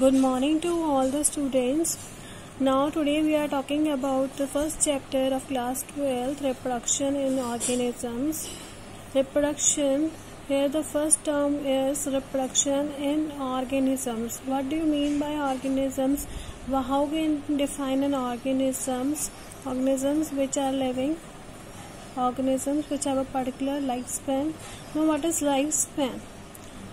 Good morning to all the students. Now today we are talking about the first chapter of class 12 reproduction in organisms. Reproduction here the first term is reproduction in organisms. What do you mean by organisms? How can define an organisms? Organisms which are living organisms which have a particular lifespan. Now what is lifespan?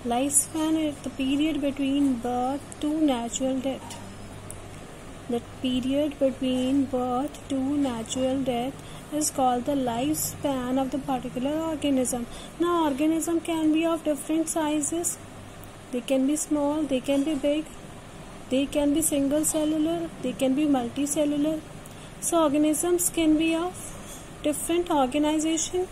Lifespan is the period between birth to natural death. The period between birth to natural death is called the lifespan of the particular organism. Now, organism can be of different sizes. They can be small, they can be big, they can be single cellular, they can be multicellular. So, organisms can be of different organization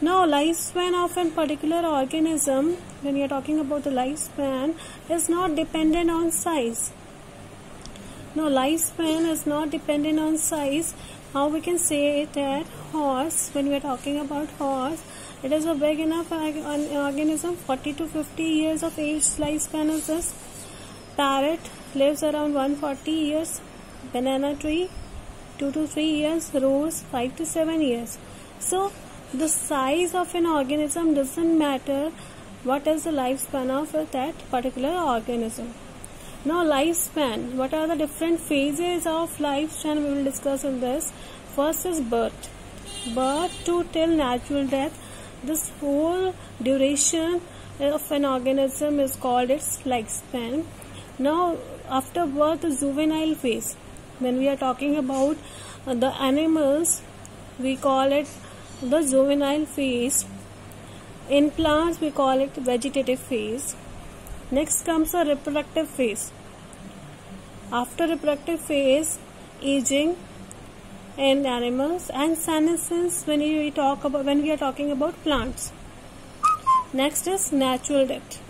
now, lifespan of a particular organism, when we are talking about the lifespan, is not dependent on size. Now, lifespan is not dependent on size. How we can say that horse, when we are talking about horse, it is a big enough organism, 40 to 50 years of age lifespan is this. Parrot lives around 140 years. Banana tree, 2 to 3 years. Rose, 5 to 7 years. So, the size of an organism doesn't matter what is the lifespan of that particular organism. Now lifespan what are the different phases of lifespan? We will discuss in this. First is birth. Birth to till natural death. This whole duration of an organism is called its lifespan. Now after birth the juvenile phase. When we are talking about uh, the animals we call it the juvenile phase. In plants, we call it vegetative phase. Next comes a reproductive phase. After reproductive phase, aging in animals and senescence when we talk about when we are talking about plants. Next is natural death.